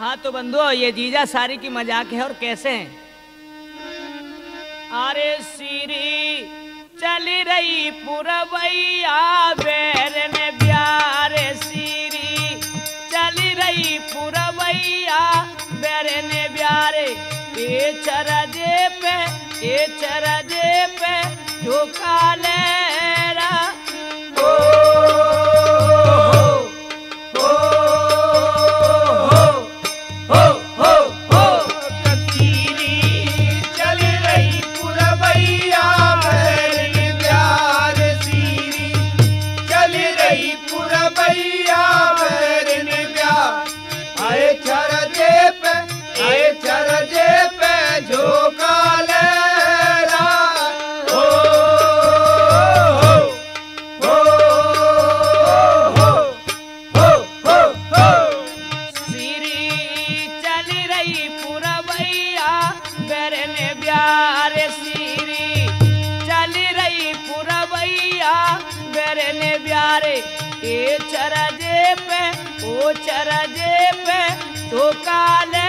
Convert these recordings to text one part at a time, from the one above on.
हाँ तो बंधु ये जीजा सारी की मज़ाक है और कैसे हैं? अरे सीरी चली रही पुरवैया बेरन ब्यारे सीरी। चली रही पुरवैया बेरन ब्यारे ए चरजे पे, ए चरजे पे झुका ले बेरन ब्यार सीरी चल रही पुरवैया। बेरन ब्यारे ए चरजे पे, ओ चरजे पे तो काले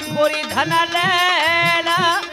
पर धन लेना।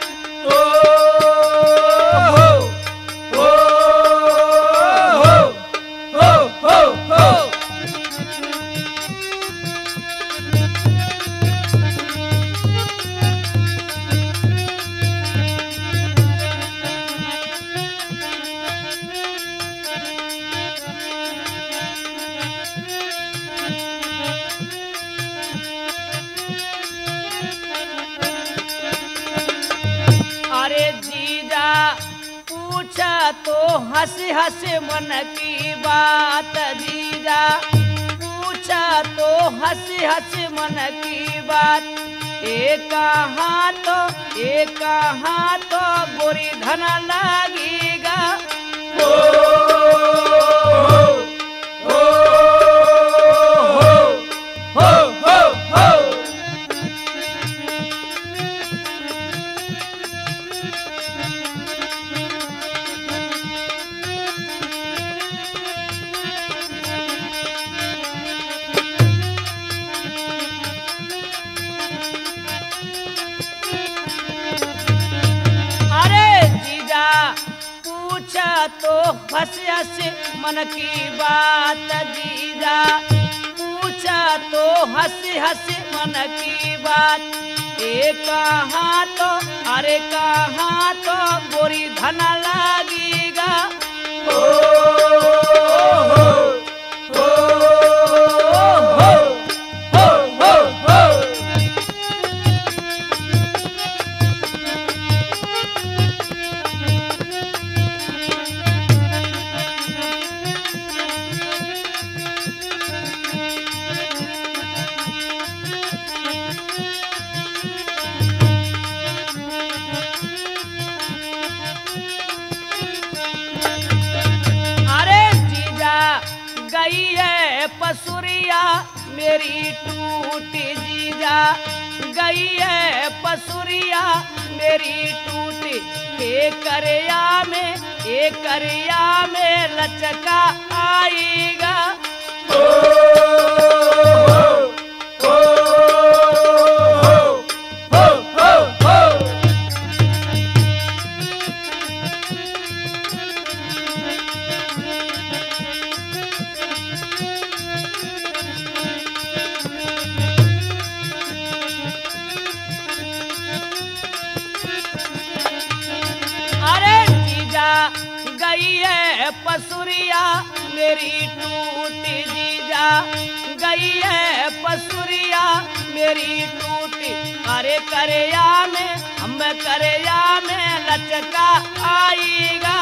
पूछा तो हंस हंस मन की बात जीजा पूछा तो हंस हंस मन की बात एक हाथ एक हाथ गोरी धन लगेगा हो हो तो हंस मन की बात दीदा। पूछा तो हंस हंस मन की बात। एक हाथ अरे कहा तो गोरी धन लगेगा पसुरिया मेरी टूटी जीजा, गई है पसुरिया। मेरी टूटी हे करया में हे करया में लचका आएगा। हो गई है पसुरिया, मेरी टूटी जीजा। गई है पसुरिया, मेरी टूटी। अरे करया में, हम करया में लचका आईगा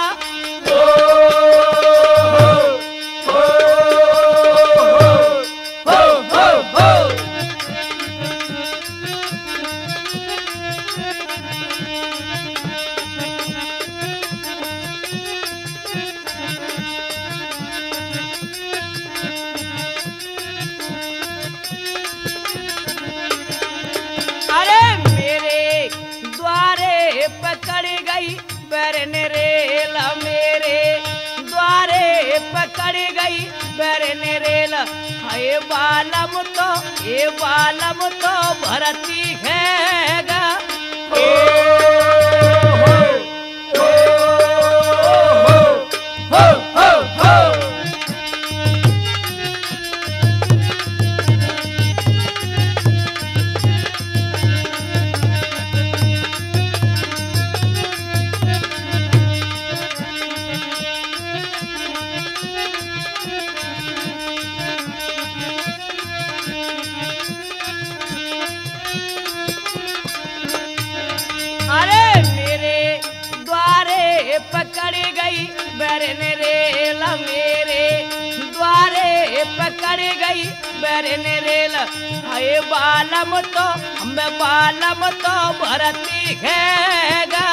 बैरन रेल मेरे द्वारे पकड़ गई। बैरन रेल हे बालम तो ये बालम तो भरती हैगा अरे बैरन रेल मेरे द्वारे पकड़ गई। बैरन रेल हे बालम तो मैं बालम तो भरती हैगा